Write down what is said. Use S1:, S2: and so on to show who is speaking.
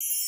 S1: you